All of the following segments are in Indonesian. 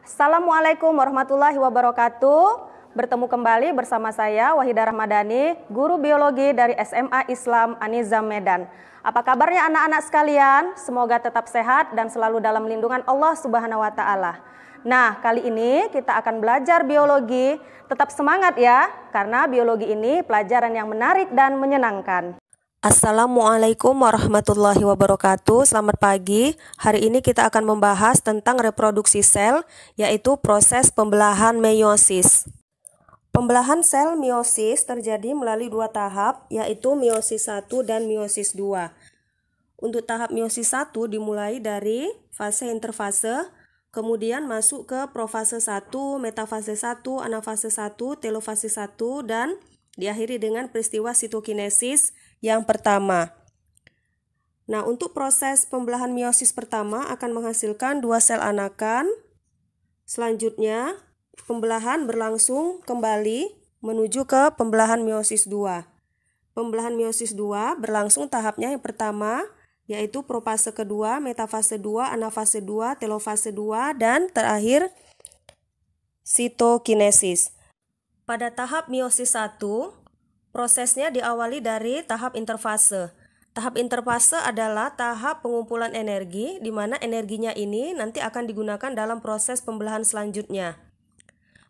Assalamualaikum warahmatullahi wabarakatuh. Bertemu kembali bersama saya Wahidah Rahmadani, guru biologi dari SMA Islam Anizam Medan. Apa kabarnya anak-anak sekalian? Semoga tetap sehat dan selalu dalam lindungan Allah Subhanahu wa taala. Nah, kali ini kita akan belajar biologi. Tetap semangat ya, karena biologi ini pelajaran yang menarik dan menyenangkan. Assalamualaikum warahmatullahi wabarakatuh. Selamat pagi. Hari ini kita akan membahas tentang reproduksi sel, yaitu proses pembelahan meiosis. Pembelahan sel meiosis terjadi melalui dua tahap, yaitu meiosis 1 dan meiosis 2. Untuk tahap meiosis 1 dimulai dari fase interfase, kemudian masuk ke profase 1, metafase 1, anafase 1, telofase 1, dan diakhiri dengan peristiwa sitokinesis yang pertama. Nah, untuk proses pembelahan meiosis pertama akan menghasilkan dua sel anakan. Selanjutnya, pembelahan berlangsung kembali menuju ke pembelahan meiosis 2. Pembelahan meiosis 2 berlangsung tahapnya yang pertama yaitu propase kedua, metafase 2, anafase 2, telofase 2 dan terakhir sitokinesis. Pada tahap meiosis 1, Prosesnya diawali dari tahap interfase. Tahap interfase adalah tahap pengumpulan energi di mana energinya ini nanti akan digunakan dalam proses pembelahan selanjutnya.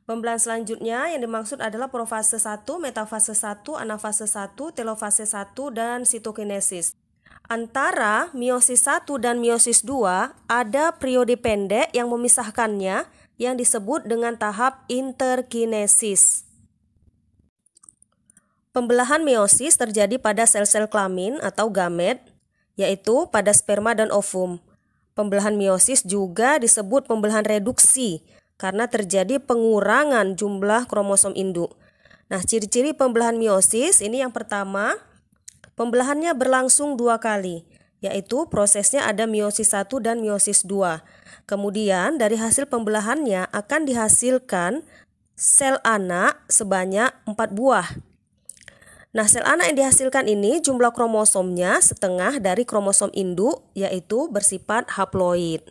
Pembelahan selanjutnya yang dimaksud adalah profase 1, metafase 1, anafase 1, telofase 1, dan sitokinesis. Antara meiosis 1 dan meiosis 2 ada periode pendek yang memisahkannya yang disebut dengan tahap interkinesis. Pembelahan meiosis terjadi pada sel-sel kelamin atau gamet, yaitu pada sperma dan ovum. Pembelahan meiosis juga disebut pembelahan reduksi karena terjadi pengurangan jumlah kromosom induk. Nah, ciri-ciri pembelahan meiosis ini yang pertama, pembelahannya berlangsung dua kali, yaitu prosesnya ada meiosis 1 dan meiosis 2. Kemudian dari hasil pembelahannya akan dihasilkan sel anak sebanyak 4 buah. Nah, sel anak yang dihasilkan ini jumlah kromosomnya setengah dari kromosom induk, yaitu bersifat haploid.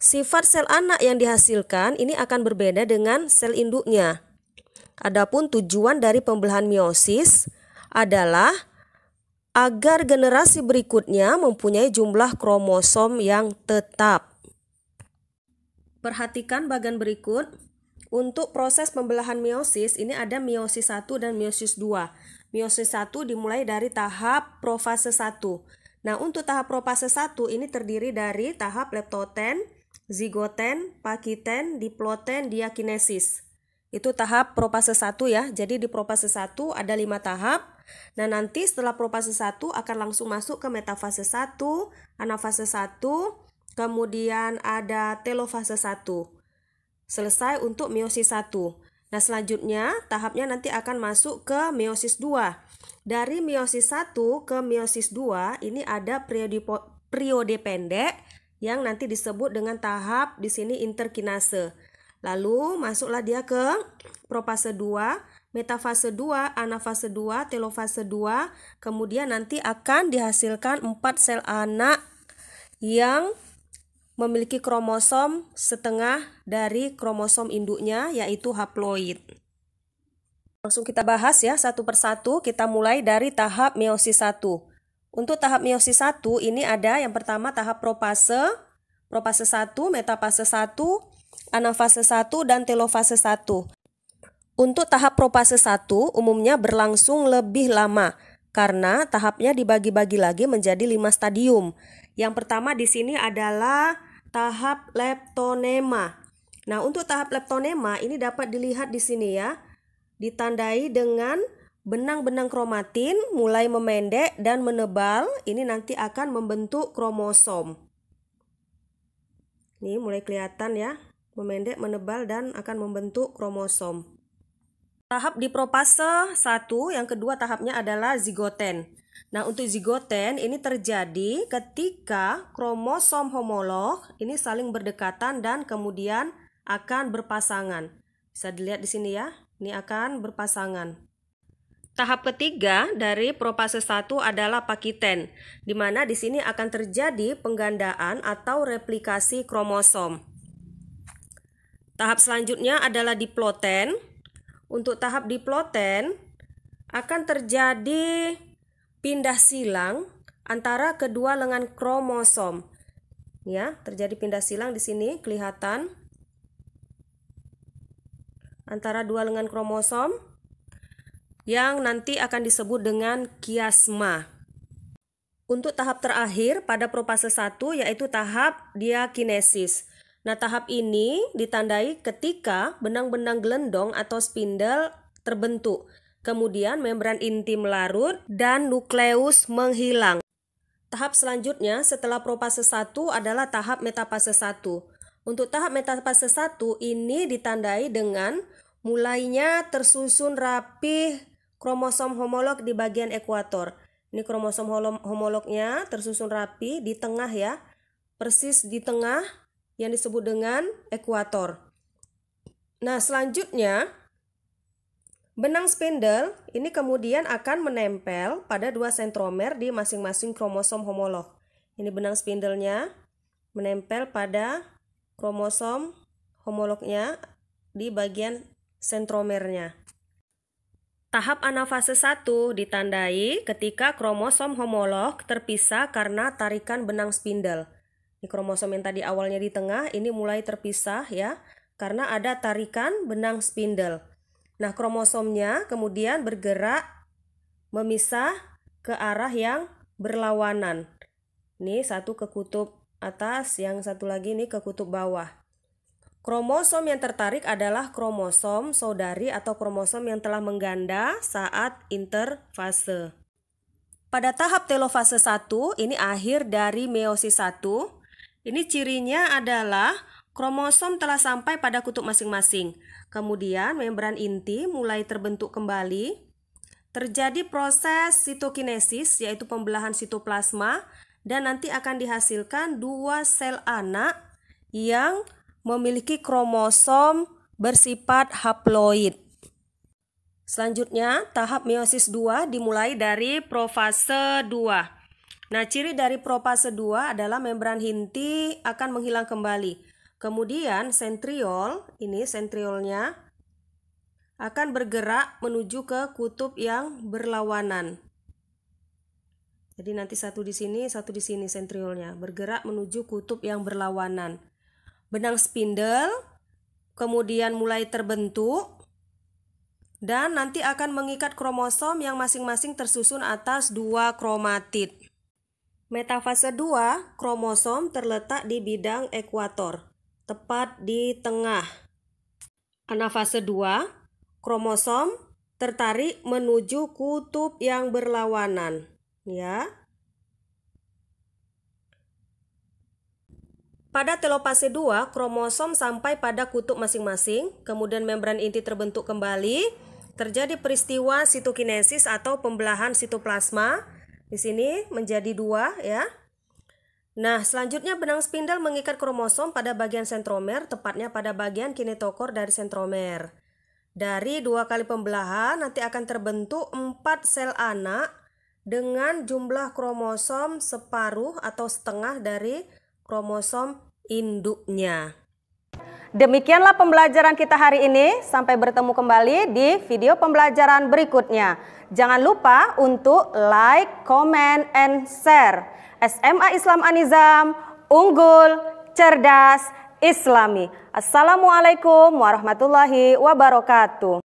Sifat sel anak yang dihasilkan ini akan berbeda dengan sel induknya. Adapun tujuan dari pembelahan meiosis adalah agar generasi berikutnya mempunyai jumlah kromosom yang tetap. Perhatikan bagian berikut. Untuk proses pembelahan meiosis ini ada meiosis 1 dan meiosis 2. Meiosis 1 dimulai dari tahap profase 1. Nah, untuk tahap profase 1 ini terdiri dari tahap leptoten, zigoten, pakiten, diploten, diakinesis. Itu tahap profase 1 ya. Jadi di profase 1 ada 5 tahap. Nah, nanti setelah profase 1 akan langsung masuk ke metafase 1, anafase 1, kemudian ada telofase 1. Selesai untuk meiosis 1. Nah, selanjutnya tahapnya nanti akan masuk ke meiosis 2. Dari meiosis 1 ke meiosis 2 ini ada periode periode pendek yang nanti disebut dengan tahap di sini interkinase. Lalu masuklah dia ke propase 2, metafase 2, anafase 2, telofase 2, kemudian nanti akan dihasilkan 4 sel anak yang memiliki kromosom setengah dari kromosom induknya yaitu haploid. Langsung kita bahas ya satu persatu, kita mulai dari tahap meiosis 1. Untuk tahap meiosis 1 ini ada yang pertama tahap propase, propase 1, metafase 1, anafase 1, dan telofase 1. Untuk tahap propase 1 umumnya berlangsung lebih lama karena tahapnya dibagi-bagi lagi menjadi lima stadium. Yang pertama di sini adalah tahap leptonema. Nah, untuk tahap leptonema ini dapat dilihat di sini ya. Ditandai dengan benang-benang kromatin mulai memendek dan menebal. Ini nanti akan membentuk kromosom. Ini mulai kelihatan ya, memendek, menebal dan akan membentuk kromosom. Tahap di propase 1, yang kedua tahapnya adalah zigoten. Nah, untuk zigoten ini terjadi ketika kromosom homolog ini saling berdekatan dan kemudian akan berpasangan. Bisa dilihat di sini ya, ini akan berpasangan. Tahap ketiga dari propase 1 adalah pakiten, di mana di sini akan terjadi penggandaan atau replikasi kromosom. Tahap selanjutnya adalah diploten. Untuk tahap diploten akan terjadi pindah silang antara kedua lengan kromosom. Ya, terjadi pindah silang di sini kelihatan antara dua lengan kromosom yang nanti akan disebut dengan kiasma. Untuk tahap terakhir pada propase 1 yaitu tahap diakinesis. Nah, tahap ini ditandai ketika benang-benang gelendong atau spindle terbentuk. Kemudian membran inti melarut dan nukleus menghilang. Tahap selanjutnya setelah propase 1 adalah tahap metafase 1. Untuk tahap metafase 1 ini ditandai dengan mulainya tersusun rapi kromosom homolog di bagian ekuator. Ini kromosom homolognya tersusun rapi di tengah ya. Persis di tengah yang disebut dengan ekuator. Nah, selanjutnya benang spindle ini kemudian akan menempel pada dua sentromer di masing-masing kromosom homolog. Ini benang spindlenya menempel pada kromosom homolognya di bagian sentromernya. Tahap anafase 1 ditandai ketika kromosom homolog terpisah karena tarikan benang spindle. Ini kromosom yang tadi awalnya di tengah ini mulai terpisah ya karena ada tarikan benang spindle. Nah, kromosomnya kemudian bergerak memisah ke arah yang berlawanan. Ini satu ke kutub atas, yang satu lagi ini ke kutub bawah. Kromosom yang tertarik adalah kromosom saudari atau kromosom yang telah mengganda saat interfase. Pada tahap telofase 1, ini akhir dari meiosis 1, ini cirinya adalah kromosom telah sampai pada kutub masing-masing. Kemudian membran inti mulai terbentuk kembali. Terjadi proses sitokinesis yaitu pembelahan sitoplasma dan nanti akan dihasilkan dua sel anak yang memiliki kromosom bersifat haploid. Selanjutnya, tahap meiosis 2 dimulai dari profase 2. Nah, ciri dari propase 2 adalah membran inti akan menghilang kembali. Kemudian sentriol, ini sentriolnya akan bergerak menuju ke kutub yang berlawanan. Jadi nanti satu di sini, satu di sini sentriolnya bergerak menuju kutub yang berlawanan. Benang spindle kemudian mulai terbentuk dan nanti akan mengikat kromosom yang masing-masing tersusun atas dua kromatid. Metafase 2, kromosom terletak di bidang ekuator, tepat di tengah. Anafase 2, kromosom tertarik menuju kutub yang berlawanan, ya. Pada telopase 2, kromosom sampai pada kutub masing-masing, kemudian membran inti terbentuk kembali, terjadi peristiwa sitokinesis atau pembelahan sitoplasma, di sini menjadi dua ya. Nah, selanjutnya benang spindle mengikat kromosom pada bagian sentromer, tepatnya pada bagian kinetokor dari sentromer. Dari dua kali pembelahan nanti akan terbentuk empat sel anak dengan jumlah kromosom separuh atau setengah dari kromosom induknya. Demikianlah pembelajaran kita hari ini. Sampai bertemu kembali di video pembelajaran berikutnya. Jangan lupa untuk like, comment, and share. SMA Islam Anizam, unggul, cerdas, islami. Assalamualaikum warahmatullahi wabarakatuh.